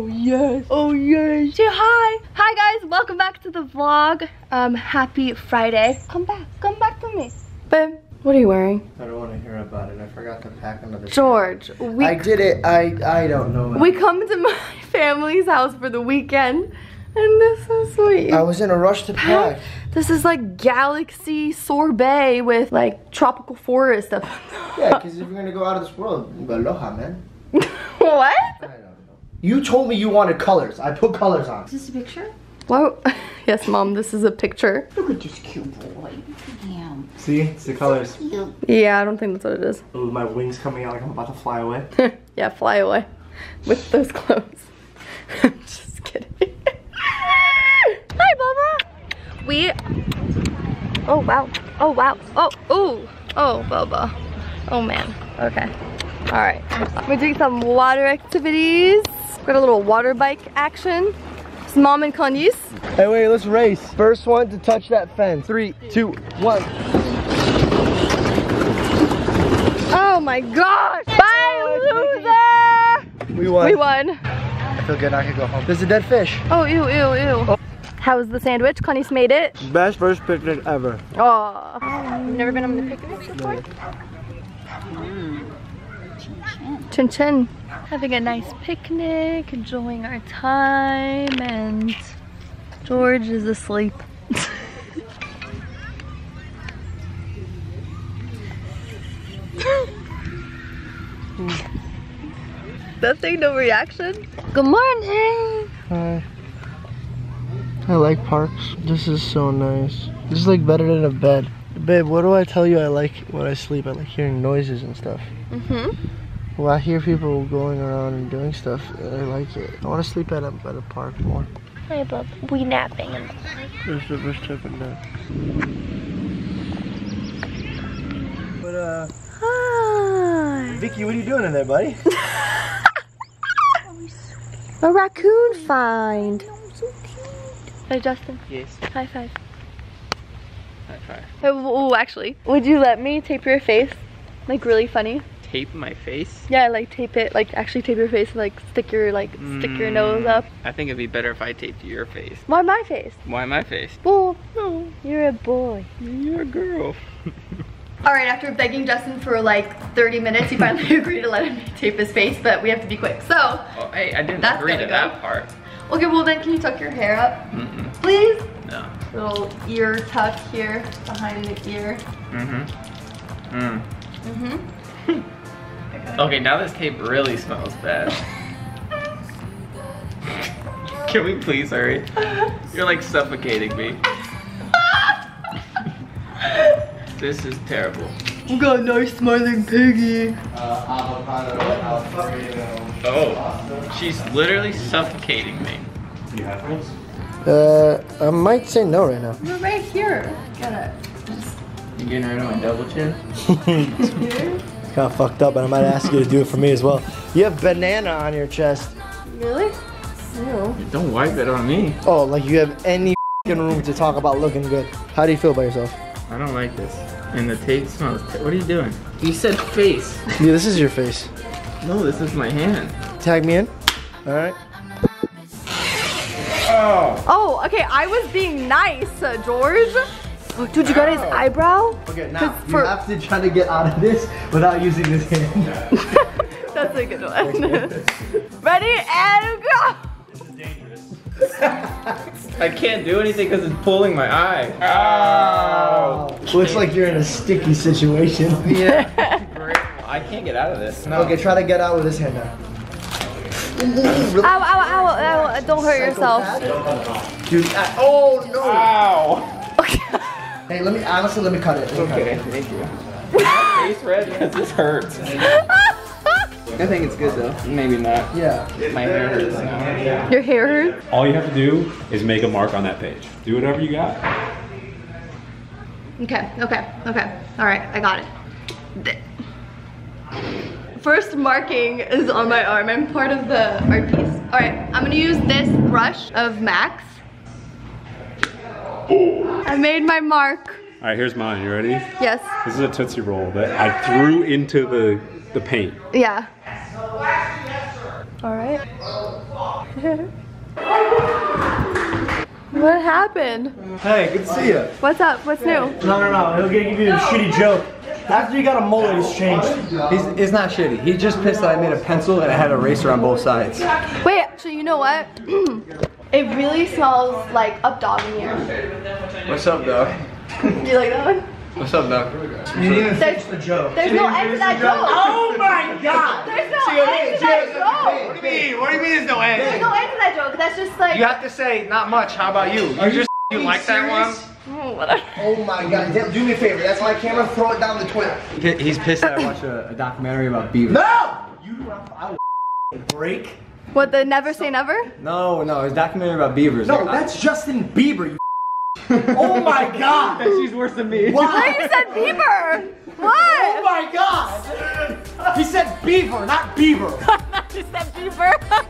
Oh yes. Oh yes. Say hi. Hi guys. Welcome back to the vlog. Um, happy Friday. Come back. Come back to me. Babe, what are you wearing? I don't want to hear about it. I forgot to pack another. George, we I did it. I I don't know. we come to my family's house for the weekend. And this is sweet. I was in a rush to pack. This is like galaxy sorbet with like tropical forest stuff. Yeah, because if you're gonna go out of this world, aloha, man. what? I don't know. You told me you wanted colors. I put colors on. Is this a picture? Whoa. yes, mom, this is a picture. Look at this cute boy. Damn. See, it's the colors. Cute. Yeah, I don't think that's what it is. Ooh, my wings coming out like I'm about to fly away. yeah, fly away with those clothes. Just kidding. Hi, Bubba. We. Oh wow. Oh wow. Oh ooh. Oh Bubba. Oh man. Okay. All right. We're doing some water activities. Got a little water bike action. It's mom and Kanyis. Hey, wait, let's race. First one to touch that fence. Three, two, one. Oh my gosh. Bye, loser. We won. We won. I feel good. I can go home. There's a dead fish. Oh, ew, ew, ew. How was the sandwich? Connie's made it. Best first picnic ever. Oh. You've never been on the picnic before? Mm. Chin chin. Having a nice picnic, enjoying our time, and George is asleep. Nothing, no reaction. Good morning. Hi. I like parks. This is so nice. This is like better than a bed. Babe, what do I tell you I like when I sleep? I like hearing noises and stuff. Mm-hmm. Well, I hear people going around and doing stuff. and I like it. I want to sleep at a, at a park more. Hi, bub. We napping. There's the first type of nap. But, uh, Hi. Vicky, what are you doing in there, buddy? A raccoon find. Hey, Justin. Yes. High five. High five. Oh, actually, would you let me tape your face? Like really funny. Tape my face? Yeah, like tape it. Like actually tape your face. and Like stick your like stick your nose up. I think it'd be better if I taped your face. Why my face? Why my face? Well, no, you're a boy. You're a girl. All right, after begging Justin for like 30 minutes, he finally agreed to let him tape his face, but we have to be quick. So, Oh, hey, I didn't That's agree gotta to go. that part. okay, well then can you tuck your hair up, Mm-mm. please? No. Little ear tuck here, behind the ear. Mm-hmm. Mm. Mm-hmm. Okay, now this tape really smells bad. Can we please hurry? You're like suffocating me. this is terrible. We got a nice smiling piggy. avocado, Alfredo. Oh, she's literally suffocating me. Uh, I might say no right now. We're right here. Get it. You getting rid of my double chin? Here? Kind of fucked up, but I might ask you to do it for me as well. You have banana on your chest. Really? Ew. Don't wipe it on me. Oh, like you have any f***ing room to talk about looking good. How do you feel about yourself? I don't like this. And the tape smells. What are you doing? You said face. Yeah, this is your face. No, this is my hand. Tag me in. All right. Oh. Oh, okay. I was being nice, uh, George. Oh, dude, you got his eyebrow? Okay, now, you for- have to try to get out of this without using this hand. That's a good one. Ready and go. This is dangerous. I can't do anything because it's pulling my eye. Ow. Looks like you're in a sticky situation. Yeah. I can't get out of this. No. Okay, try to get out with this hand now. Ow, ow, ow, ow. Don't hurt yourself. Dude, I, oh no! Ow. Hey, let me honestly let me cut it. Let me cut Okay, it. thank you. Face red because this hurts. I think it's good though. Maybe not. Yeah. My hair hurts now. Your hair hurt? All you have to do is make a mark on that page. Do whatever you got. Okay, okay, okay. All right, I got it. First marking is on my arm. I'm part of the art piece. All right, I'm gonna use this brush of Max. Oh. I made my mark. All right, here's mine. You ready? Yes, This is a Tootsie Roll that I threw into the, the paint. yeah. All right. what happened? Hey, good to see you. What's up? What's new? No, no, no. He'll give you a shitty joke. After you got a mullet, it's changed. He's, it's not shitty. He's just pissed that I made a pencil and it had a eraser on both sides. Wait, actually, you know what? it really smells like up dog in here. What's up, dog? Do you like that one? What's up, dog? You didn't There's, the joke. there's no end to that joke. Oh my god! There's no end to that joke. What do you mean? What do you mean there's no There's end? no end to that joke. That's just like. You have to say not much. How about you? You just you like that one? Oh, whatever. Oh my god. Do me a favor. That's my camera. Throw it down the toilet. He's pissed that I watched a, a documentary about beavers. No! You do. I will break. What the never say never? No, no, it's a documentary about beavers. No, Like, I- that's Justin Bieber. You oh my god! she's worse than me. No, you said Bieber. What? Oh my god! He said beaver, not beaver. you said Bieber.